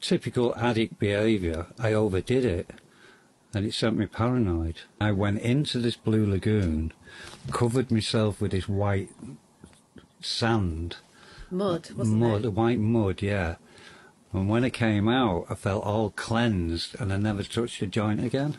Typical addict behaviour. I overdid it. And it sent me paranoid. I went into this blue lagoon, covered myself with this white sand. Mud, wasn't mud, it? white mud, yeah. And when I came out, I felt all cleansed and I never touched a joint again.